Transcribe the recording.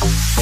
Bye.